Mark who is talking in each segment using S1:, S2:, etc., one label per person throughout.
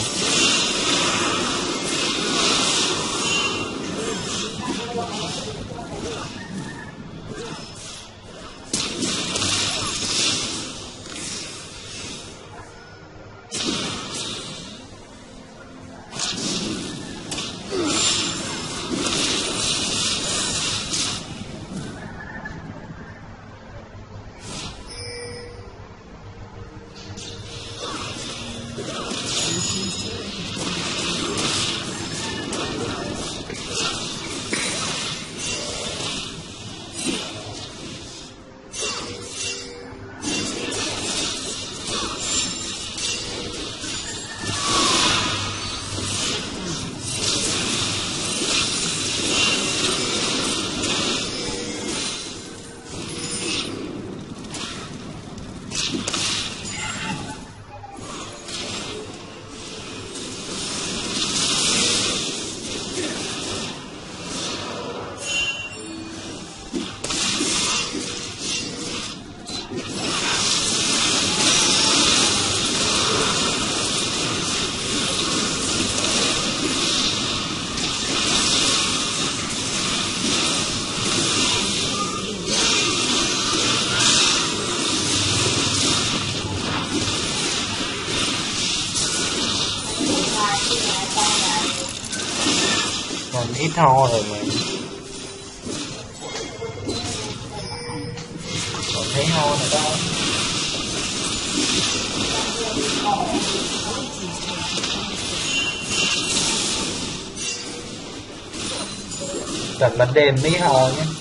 S1: now. Ít ho rồi mà. Còn thấy ho nữa đó. Đặt bánh đêm mấy ho nhé.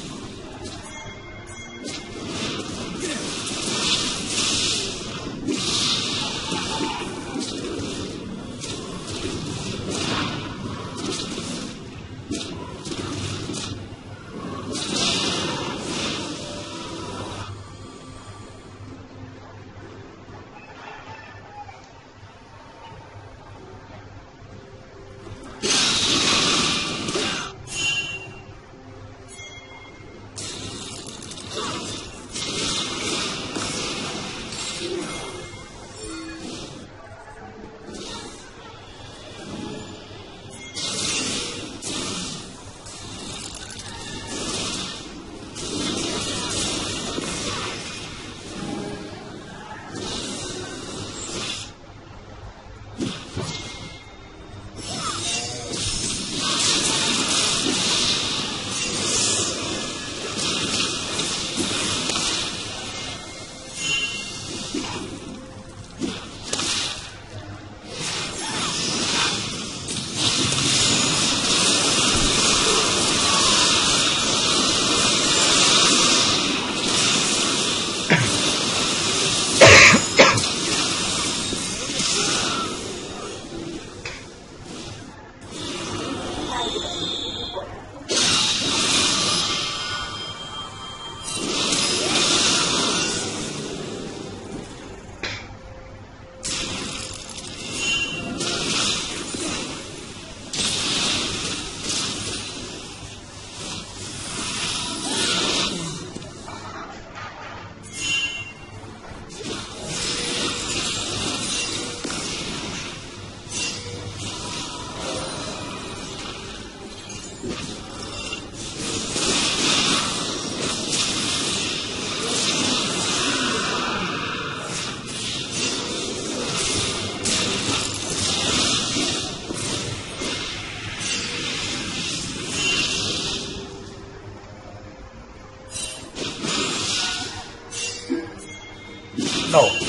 S1: No.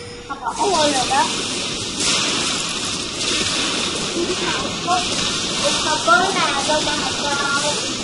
S2: bỏ quên rồi đó. Không bỏ lỡ những video hấp dẫn